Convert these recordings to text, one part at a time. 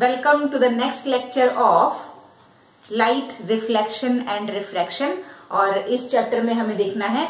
welcome to the next lecture of light reflection and refraction. और इस chapter में हमें देखना है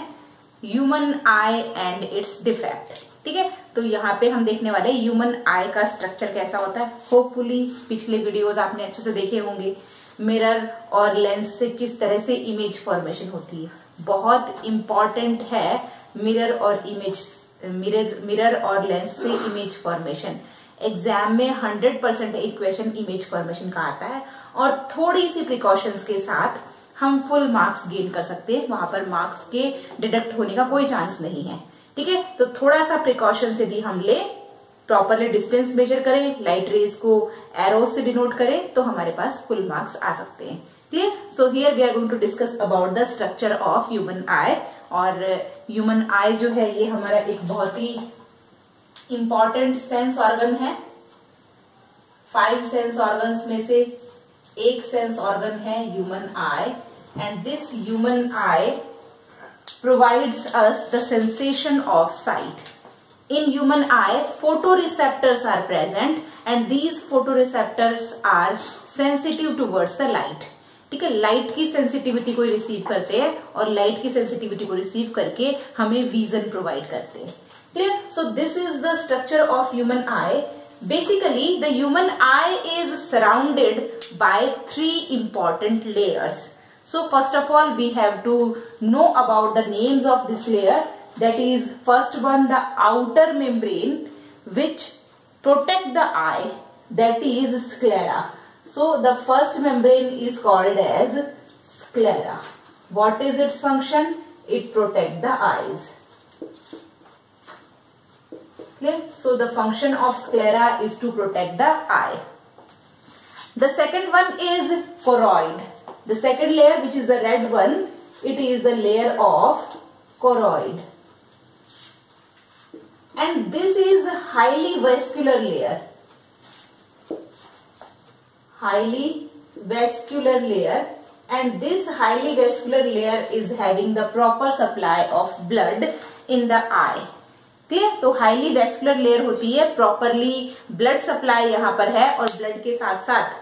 human eye and its defect ठीक है? तो यहाँ पे हम देखने वाले ह्यूमन आई का स्ट्रक्चर कैसा होता है। होपफुली पिछले वीडियोस आपने अच्छे से देखे होंगे। मिरर और लेंस से किस तरह से इमेज फॉर्मेशन होती है। बहुत इंपॉर्टेंट है मिरर और इमेज मिरर मिरर और लेंस से इमेज फॉर्मेशन एग्ज़ाम में 100 परसेंट एक क्वेश्चन इमेज फॉर्मेशन का आता है और थोड़ी सी प्रिकॉशंस के साथ हम फुल मार्क्स गेन कर सकते हैं। वहाँ पर मार्क्स के डिडक्ट होने का कोई चांस नहीं है। ठीक है? तो थोड़ा सा प्रिकॉशन यदि हम ले प्रॉपरली डिस्टेंस मेजर करें लाइट रेज को एरो से डिनोट करें तो हमारे पास फुल मार्क्स आ सकते हैं। Clear so here we are going to discuss about the structure of human eye और ह्यूमन आई जो है, ये हमारा एक बहुत ही इंपॉर्टेंट सेंस ऑर्गन है। फाइव सेंस ऑर्गन में से एक सेंस ऑर्गन है human eye and this human eye provides us the sensation of sight in human eye photo receptors are present and these photo receptors are sensitive towards the light ठीक है light की sensitivity को receive करते हैं, और light की sensitivity को receive करके हमें विजन प्रोवाइड करते हैं। Clear? So this is the structure of human eye. Basically, the human eye is surrounded by three important layers. So first of all, we have to know about the names of this layer. That is first one, the outer membrane, which protect the eye. That is sclera. So the first membrane is called as sclera. What is its function? It protect the eyes. So the function of sclera is to protect the eye. The second one is choroid. The second layer which is the red one, it is the layer of choroid. And this is a highly vascular layer highly vascular layer and this highly vascular layer is having the proper supply of blood in the eye clear तो highly vascular layer होती है properly blood supply यहाँ पर है और blood के साथ साथ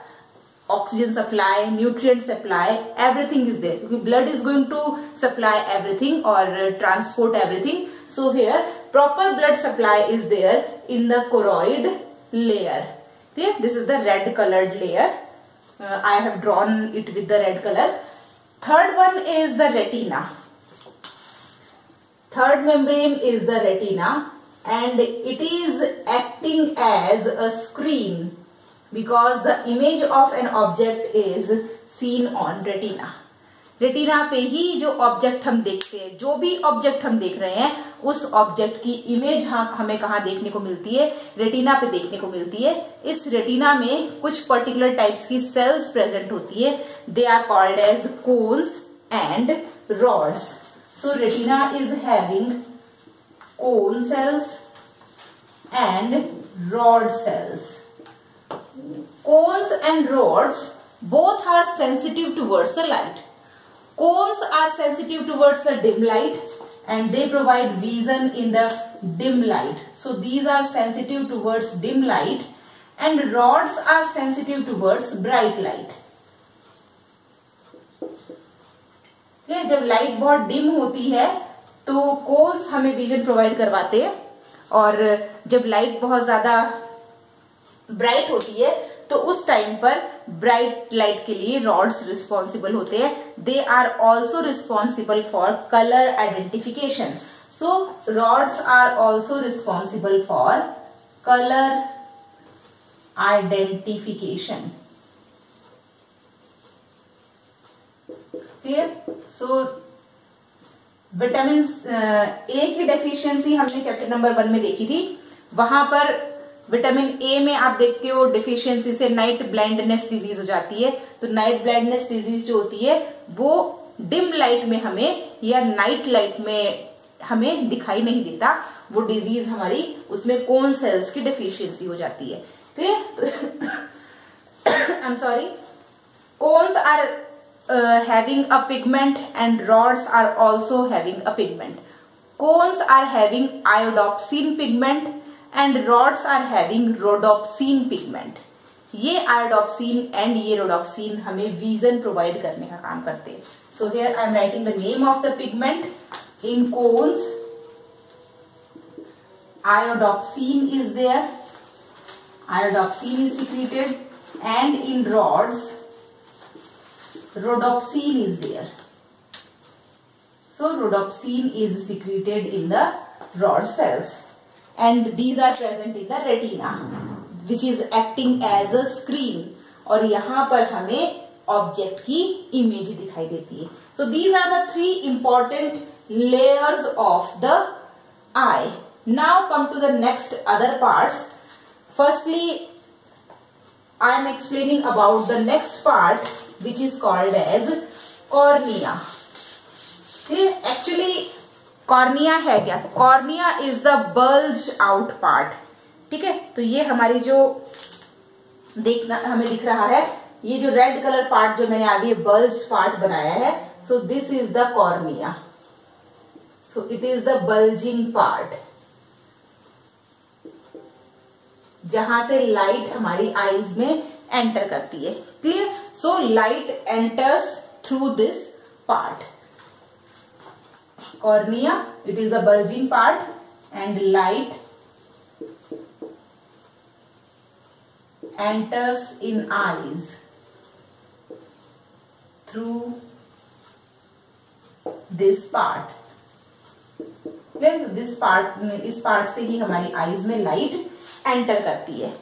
oxygen supply nutrient supply everything is there क्योंकि blood is going to supply everything और transport everything so here proper blood supply is there in the choroid layer clear this is the red colored layer. Uh, i have drawn it with the red color. Third one is the retina. Third membrane is the retina and it is acting as a screen because the image of an object is seen on retina. Retina पे ही जो object हम देखते हैं, जो भी object हम देख रहे हैं, उस ऑब्जेक्ट की इमेज हम हमें कहा देखने को मिलती है? रेटिना पे देखने को मिलती है। इस रेटिना में कुछ पर्टिकुलर टाइप्स की सेल्स प्रेजेंट होती है। They are called as cones and rods So retina is having cone cells and rod cells. Cones and rods both are sensitive towards the light. Cones are sensitive towards the dim light and they provide vision in the dim light. So these are sensitive towards dim light and rods are sensitive towards bright light. जब light बहुत dim होती है तो cons हमें vision provide करवाते हैं। और जब लाइट बहुत ज़्यादा ब्राइट होती है तो उस टाइम पर ब्राइट लाइट के लिए रॉड्स रिस्पॉन्सिबल होते हैं। They are also responsible for colour identification so rods are also responsible for colour identification clear so vitamin A की डेफिशिएंसी हमने चैप्टर नंबर वन में देखी थी। वहाँ पर विटामिन ए में आप देखते हो डिफिशियंसी से नाइट ब्लाइंडनेस डिज़ीज़ हो जाती है। तो नाइट ब्लाइंडनेस डिज़ीज़ जो होती है, वो डिम लाइट में हमें या नाइट लाइट में हमें दिखाई नहीं देता। वो डिज़ीज़ हमारी, उसमें कौन सेल्स की डिफिशियंसी हो जाती है। Clear I am sorry cones are having a pigment and rods are also having a pigment cones are having iodopsin pigment and rods are having rhodopsin pigment. ये आयोडॉक्सिन एंड ये रोडॉक्सिन हमें विजन प्रोवाइड करने का काम करते हैं. So here I am writing the name of the pigment in cones iodopsine is there. Iodopsine is secreted and in rods. Rhodopsine is there so rhodopsine is secreted in the rod cells and these are present in the retina which is acting as a screen और यहाँ पर हमें object की image दिखाई देती है so these are the three important layers of the eye Now come to the next other parts. Firstly, I am explaining about the next part which is called as cornea. Actually, cornea है क्या? Cornea is the bulged out part. ठीक है? तो ये हमारी जो देखना हमें दिख रहा है ये जो रेड कलर पार्ट जो मैंने आगे बल्ज पार्ट बनाया है so this is the cornea so it is the bulging part जहाँ से लाइट हमारी आईज में एंटर करती है. Clear so light enters through this part cornea it is a bulging part and light enters in eyes through this part this part इस part से ही हमारी आईज में लाइट एंटर करती है.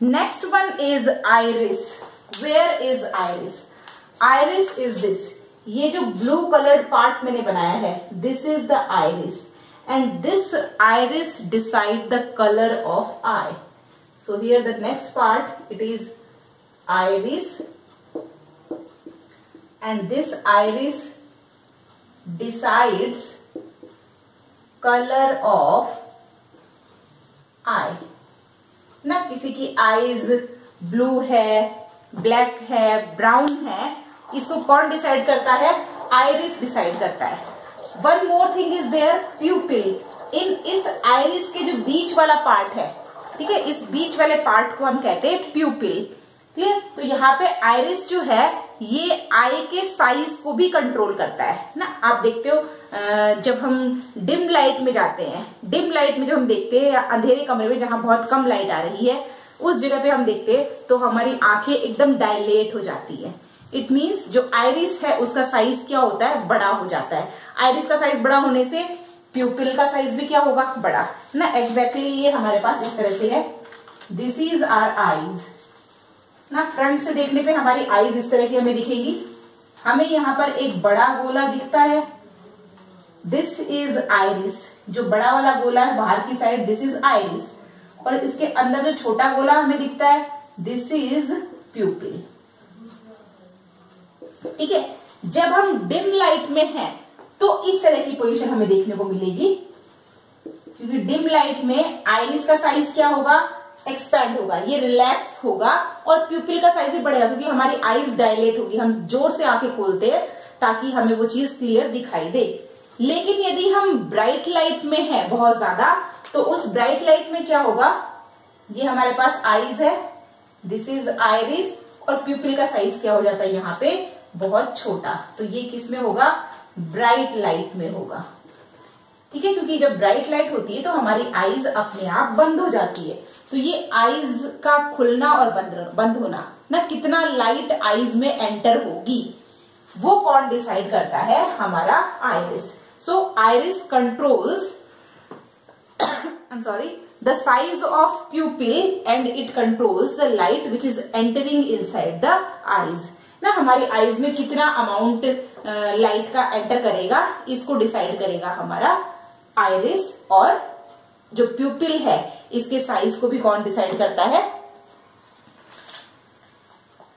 Next one is iris where is iris iris is this ये जो blue coloured part मैंने बनाया है this is the iris and this iris decide the colour of eye so here the next part it is iris and this iris decides colour of eye ना किसी की eyes blue है black है, brown है, इसको कौन decide करता है? आयरिस डिसाइड करता है। One more thing is there pupil in इस आयरिस के जो बीच वाला पार्ट है, ठीक है, इस बीच वाले पार्ट को हम कहते हैं प्यूपिल क्लियर तो यहाँ पे आयरिस जो है, ये आई के साइज़ को भी कंट्रोल करता है, ना? आप देखते हो जब हम डिम लाइट में जाते हैं डिम लाइट में जब हम देखते हैं अंधेरे कमरे में जहाँ बहुत कम लाइट आ रही है उस जगह पे हम देखते हैं तो हमारी आँखें एकदम डायलेट हो जाती है। इट मीन्स जो आयरिस है, उसका साइज़ क्या होता है? बड़ा हो जाता है। आयरिस का साइज़ बड़ा होने से प्यूपिल का साइज़ भी क्या होगा? बड़ा। ना एग्जैक्टली exactly ये हमारे पास इस तरह से है। दिस इज़ आर आईज ना फ्रंट से देखने पे हमारी आईज इस तरह की हमें दिखेगी। हमें यहाँ पर एक बड़ा गोला दिखता है। दिस इज़ आइरिस जो बड़ा वाला गोला है, बाहर की साइड दिस इज़ आइरिस और इसके अंदर जो छोटा गोला हमें दिखता है दिस इज़ प्यूपिल ठीक है? जब हम डिम लाइट में हैं तो इस तरह की पोजीशन हमें देखने को मिलेगी। क्योंकि डिम लाइट में आइरिस का साइज़ क्या होगा? एक्सपैंड होगा। ये रिलैक्स होगा और प्यूपिल का साइज़ भी बढ़ेगा, क्योंकि हमारी आईज डायलेट होगी। हम ज़ोर से आँखें खोलते हैं ताकि हमें वो चीज़ क्लियर दिखाई दे। लेकिन यदि हम ब्राइट लाइट में है बहुत ज़्यादा तो उस ब्राइट लाइट में क्या होगा? ये हमारे पास आईज है दिस इज़ आयरिस और प्यूपिल का साइज़ क्या हो जाता है यहाँ पे? बहुत छोटा। तो ये किसमें होगा? ब्राइट लाइट में होगा। ठीक है? क्योंकि जब ब्राइट लाइट होती है तो हमारी आईज अपने आप बंद हो जाती है। तो ये आईज का खुलना और बंद बंद होना, ना कितना लाइट आईज में एंटर होगी, वो कौन डिसाइड करता है? हमारा iris controls I am sorry the size of pupil and it controls the light which is entering inside the eyes ना, हमारी आईज में कितना अमाउंट लाइट का एंटर करेगा, इसको डिसाइड करेगा हमारा आयरिस और जो प्यूपिल है, इसके साइज़ को भी कौन डिसाइड करता है?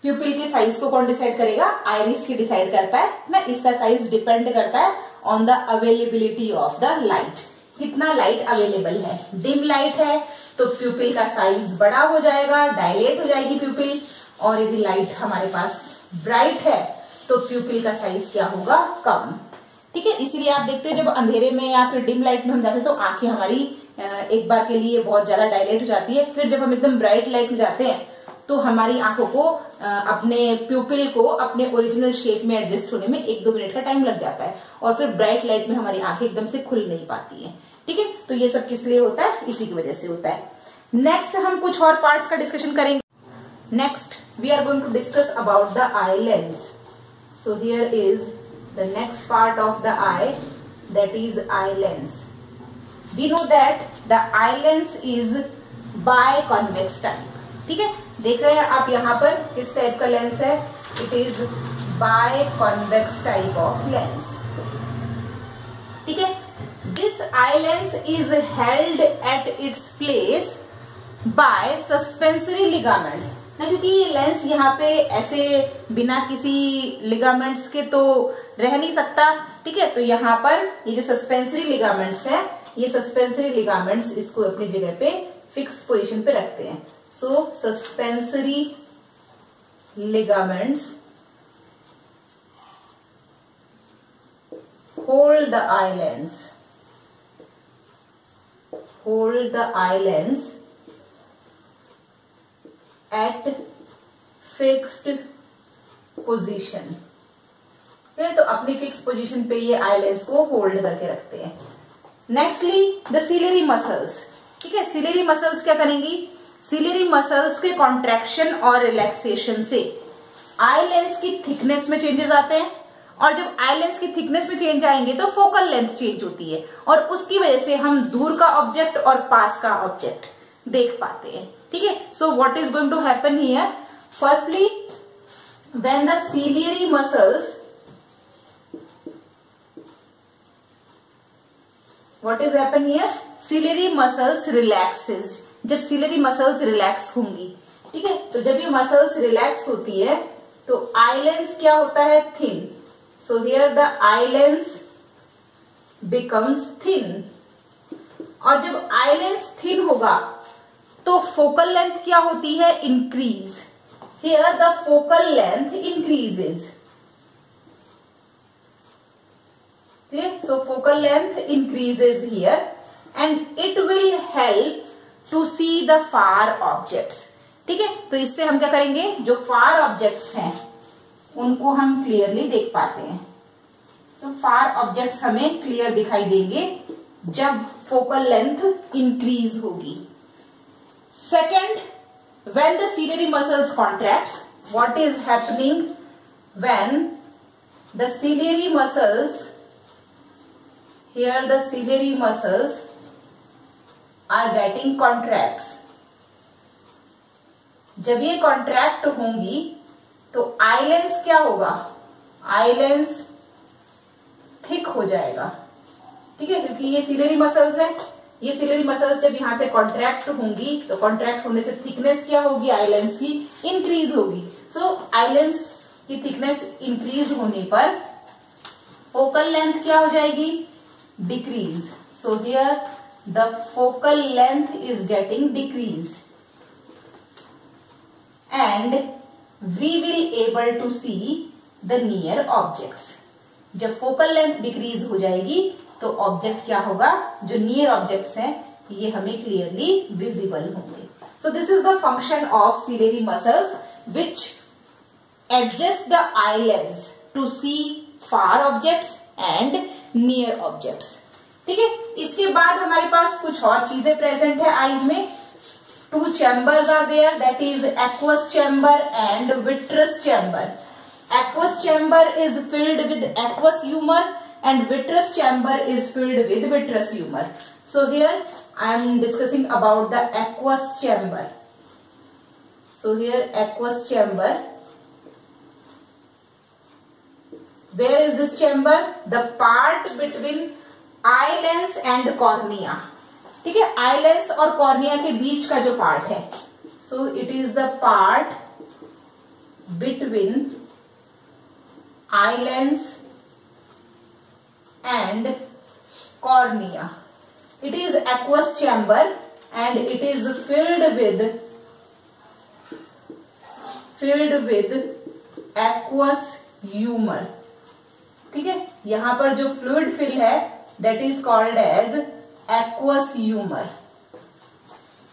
प्यूपिल के साइज़ को कौन डिसाइड करेगा? आयरिस ही डिसाइड करता है। ना, इसका साइज़ डिपेंड करता है। On the availability of the light कितना लाइट अवेलेबल है? डिम लाइट है तो प्यूपिल का साइज़ बड़ा हो जाएगा डायलेट हो जाएगी प्यूपिल और यदि लाइट हमारे पास ब्राइट है तो प्यूपिल का साइज़ क्या होगा? कम। ठीक है, इसीलिए आप देखते हो जब अंधेरे में या फिर डिम लाइट में हम जाते हैं तो आँखें हमारी एक बार के लिए बहुत ज़्यादा डायलेट हो जाती है, फिर जब हम एकदम ब्राइट लाइट में जाते हैं तो हमारी आँखों को अपने प्यूपिल को अपने ओरिजिनल शेप में एडजस्ट होने में एक दो मिनट का टाइम लग जाता है और फिर ब्राइट लाइट में हमारी आँखें एकदम से खुल नहीं पाती है। ठीक है? तो ये सब किस लिए होता है? इसी की वजह से होता है। नेक्स्ट हम कुछ और पार्ट्स का डिस्कशन करेंगे। Next we are going to discuss about the eye lens so here is the next part of the eye that is eye lens we know that the eye lens is biconvex type ठीक है? देख रहे हैं आप यहाँ पर किस type का लेंस है? It is biconvex type of lens ठीक है? This eye lens is held at its place by suspensory ligaments ना, क्योंकि ये लेंस यहाँ पे ऐसे बिना किसी लिगामेंट्स के तो रह नहीं सकता। ठीक है? तो यहाँ पर ये जो सस्पेंसरी लिगामेंट्स है, ये सस्पेंसरी लिगामेंट्स इसको अपनी जगह पे फिक्स पोजीशन पे रखते हैं। So, suspensory ligaments. Hold the eye hold the eye at fixed position. ठीक है तो अपनी फिक्स पोजीशन पे ये आई को होल्ड करके रखते हैं। नेक्स्टली द सिलेरी मसल्स ठीक है सिलेरी मसल्स क्या करेंगी? सिलेरी मसल्स के कॉन्ट्रेक्शन और रिलैक्सेशन से। आई लेंस की थिकनेस में चेंजेस आते हैं और जब आई लेंस की थिकनेस में चेंज आएँगे तो फोकल लेंथ चेंज होती है और उसकी वजह से हम दूर का ऑब्जेक्ट और पास का ऑब्जेक्ट देख पाते हैं। ठीक है? So what is going to happen here firstly when the ciliary muscles what is happen here? Ciliary muscles relaxes. जब सिलरी मसल्स रिलैक्स होंगी, ठीक है? तो जब ये मसल्स रिलैक्स होती है तो आईलेंस क्या होता है? Thin so here the eye lens becomes thin और जब आईलेंस थिन होगा तो फोकल लेंथ क्या होती है? Increase here the focal length increases clear so focal length increases here and it will help to see the far objects ठीक है? तो इससे हम क्या करेंगे? जो फार ऑब्जेक्ट्स हैं, उनको हम क्लियरली देख पाते हैं। तो फार ऑब्जेक्ट्स हमें क्लियर दिखाई देंगे जब फोकल लेंथ इंक्रीज होगी। Second when the ciliary muscles contract what is happening when the ciliary muscles here the ciliary muscles are getting contracts जब ये कॉन्ट्रैक्ट होंगी तो आईलेंस क्या होगा? आईलेंस थिक हो जाएगा। ठीक है? क्योंकि ये सिलेरी मसल्स है। ये सिलेरी मसल्स जब यहाँ से कॉन्ट्रैक्ट होंगी तो कॉन्ट्रैक्ट होने से थिकनेस क्या होगी? आईलेंस की इंक्रीज होगी। सो so, आईलेंस की थिकनेस इंक्रीज होने पर फोकल लेंथ क्या हो जाएगी? Decrease so here the focal length is getting decreased. And we will able to see the near objects. जब फोकल लेंथ डिक्रीज हो जाएगी तो ऑब्जेक्ट क्या होगा? जो नियर ऑब्जेक्ट्स हैं, ये हमें क्लियरली विजिबल होंगे. So this is the function of ciliary muscles which adjust the eye lens to see far objects and near objects ठीक है? इसके बाद हमारे पास कुछ और चीज़ें प्रेजेंट है आईज में. Two chambers are there that is aqueous chamber and vitreous chamber aqueous chamber is filled with aqueous humour and vitreous chamber is filled with vitreous humour so here I am discussing about the aqueous chamber so here aqueous chamber where is this chamber? The part between eye lens and cornea. ठीक है eye lens और cornea के बीच का जो part है। So it is the part between eye lens and cornea. It is aqueous chamber and it is filled with filled with aqueous humour ठीक है, यहाँ पर जो फ्लूड फिल है that is called as aqueous humor.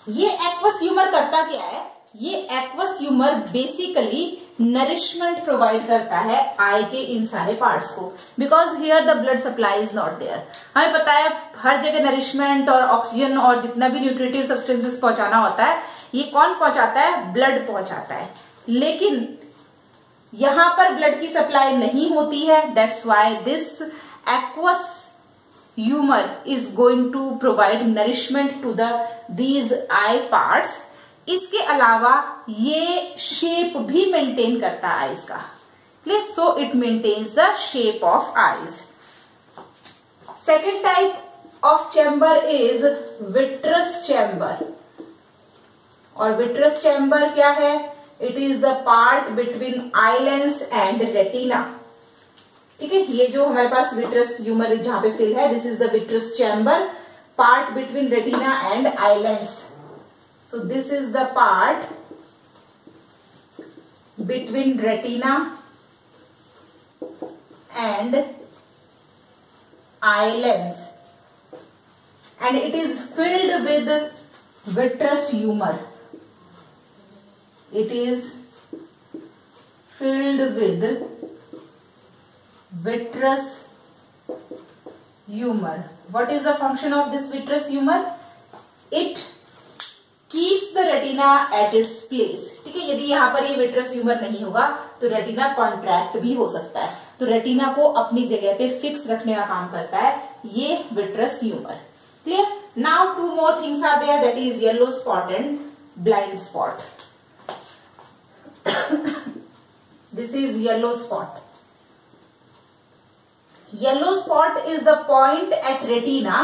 ये aqueous humour करता क्या है? ये aqueous humour basically nourishment provide करता है आई के इन सारे पार्ट्स को. Because here the blood supply is not there हमें पता है, हर जगह नरिशमेंट और ऑक्सीजन और जितना भी न्यूट्रिटिव सब्सटेंसेस पहुंचाना होता है, ये कौन पहुंचाता है? ब्लड पहुंचाता है. लेकिन यहाँ पर ब्लड की सप्लाई नहीं होती है. That's why this aqueous humour is going to provide nourishment to the these eye parts इसके अलावा ये शेप भी मेंटेन करता है आईज का। Clear so it maintains the shape of eyes second type of chamber is vitreous chamber और vitreous chamber क्या है? It is the part between eye lens and retina ठीक है, ये जो हमारे पास विट्रस ह्यूमर जहाँ पे फिल है this is the vitreous chamber part between retina and eye lens so this is the part between retina and eye lens and it is filled with vitreous humour it is filled with vitreous humor. What is the function of this vitreous humor? It keeps the retina at its place ठीक है, यदि यहाँ पर ये vitreous humour नहीं होगा तो retina contract भी हो सकता है। तो रेटिना को अपनी जगह पे फिक्स रखने का काम करता है, ये vitreous humour clear now two more things are there that is yellow spot and blind spot this is yellow spot yellow spot is the point at retina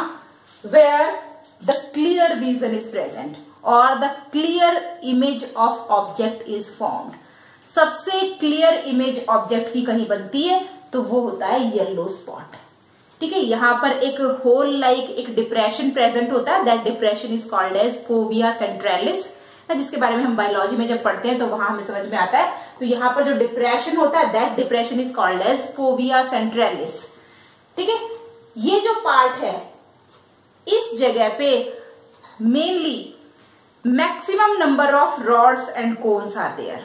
where the clear vision is present और the clear image of object is formed सबसे clear image object की कहीं बनती है तो वो होता है येलो स्पॉट ठीक है यहाँ पर एक होल लाइक like, एक डिप्रेशन प्रेजेंट होता है that depression is called as fovea centralis जिसके बारे में हम बायोलॉजी में जब पढ़ते हैं तो वहाँ हमें समझ में आता है। तो यहाँ पर जो डिप्रेशन होता है that depression is called as fovea centralis ठीक है? ये जो पार्ट है, इस जगह पे mainly maximum number of rods and cones आते हैं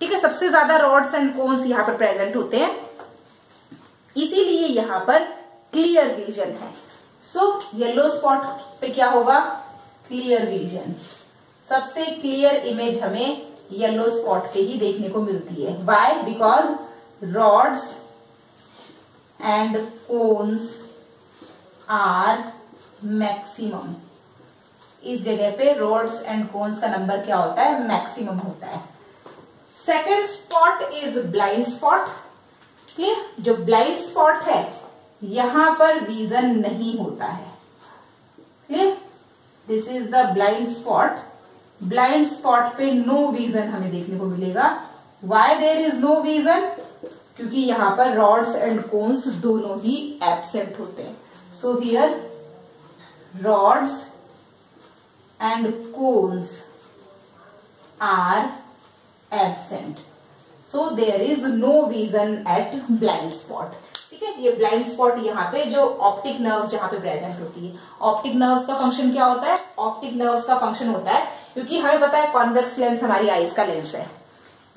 ठीक है? सबसे ज़्यादा रॉड्स एंड कोन्स यहाँ पर प्रेजेंट होते हैं। इसीलिए यहाँ पर क्लियर विजन है। सो येलो स्पॉट पे क्या होगा? क्लियर विजन सबसे क्लियर इमेज हमें येलो स्पॉट पे ही देखने को मिलती है। Why because rods and cones are maximum इस जगह पे रोड्स एंड कोन्स का नंबर क्या होता है? मैक्सिमम होता है। Second spot is blind spot clear जो ब्लाइंड स्पॉट है, यहाँ पर विजन नहीं होता है। Clear this is the blind spot blind spot पे नो no विजन हमें देखने को मिलेगा। Why there is no vision क्योंकि यहाँ पर रॉड्स एंड कोन्स दोनों ही एबसेंट होते हैं। So here rods and cones are absent so there is no vision at blind spot ठीक है? ये ब्लाइंड स्पॉट यहाँ पे जो ऑप्टिक नर्व्स जहाँ पे प्रेजेंट होती है। ऑप्टिक नर्व्स का फ़ंक्शन क्या होता है? ऑप्टिक नर्व्स का फ़ंक्शन होता है, क्योंकि हमें पता है कॉन्वेक्स लेंस हमारी आईज का लेंस है।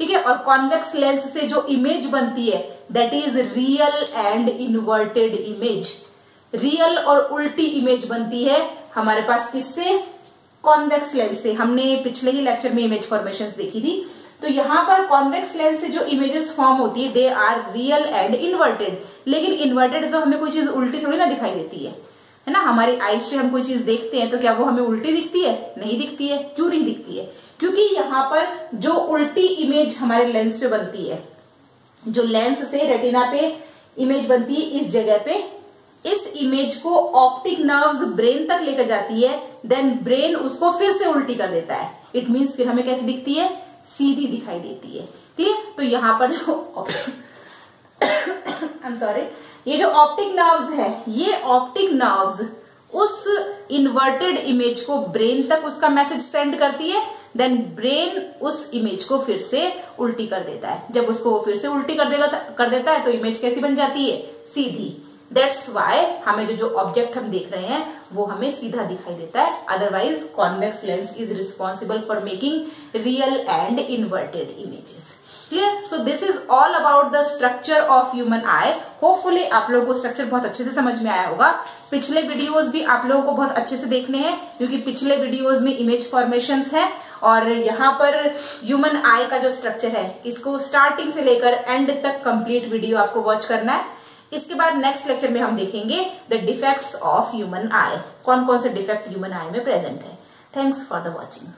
ठीक है? और कॉन्वेक्स लेंस से जो इमेज बनती है that is real and inverted image real और उल्टी इमेज बनती है हमारे पास किससे? कॉन्वेक्स लेंस से। हमने पिछले ही लेक्चर में इमेज फॉर्मेशन देखी थी। तो यहाँ पर कॉन्वेक्स लेंस से जो इमेजेस फॉर्म होती है they are real and inverted लेकिन इन्वर्टेड तो हमें कोई चीज़ उल्टी थोड़ी ना दिखाई देती है। है ना? हमारी आईज से हम कोई चीज़ देखते हैं तो क्या वो हमें उल्टी दिखती है? नहीं दिखती है। क्यों नहीं दिखती है? क्योंकि यहाँ पर जो उल्टी इमेज हमारे लेंस पे बनती है, जो लेंस से रेटिना पे इमेज बनती है, इस जगह पे, इस इमेज को ऑप्टिक नर्व्स ब्रेन तक लेकर जाती है देन ब्रेन उसको फिर से उल्टी कर देता है। इट मीन्स फिर हमें कैसे दिखती है? सीधी दिखाई देती है। क्लियर तो यहाँ पर जो आई एम सॉरी ये जो ऑप्टिक नर्व्स है, ये ऑप्टिक नर्व्स उस इन्वर्टेड इमेज को ब्रेन तक उसका मैसेज सेंड करती है देन ब्रेन उस इमेज को फिर से उल्टी कर देता है। जब उसको वो फिर से उल्टी कर देगा, कर देता है तो इमेज कैसी बन जाती है? सीधी। दैट्स वाई हमें जो जो ऑब्जेक्ट हम देख रहे हैं, वो हमें सीधा दिखाई देता है। Otherwise convex lens is responsible for making real and inverted images clear so this is all about the structure of human eye hopefully आप लोगों को स्ट्रक्चर बहुत अच्छे से समझ में आया होगा। पिछले वीडियोस भी आप लोगों को बहुत अच्छे से देखने हैं, क्योंकि पिछले वीडियोस में इमेज फॉर्मेशन है, और यहाँ पर ह्यूमन आई का जो स्ट्रक्चर है, इसको स्टार्टिंग से लेकर एंड तक कंप्लीट वीडियो आपको वॉच करना है। इसके बाद नेक्स्ट लेक्चर में हम देखेंगे the defects of human eye कौन कौन से डिफेक्ट ह्यूमन आई में प्रेजेंट है। Thanks for the watching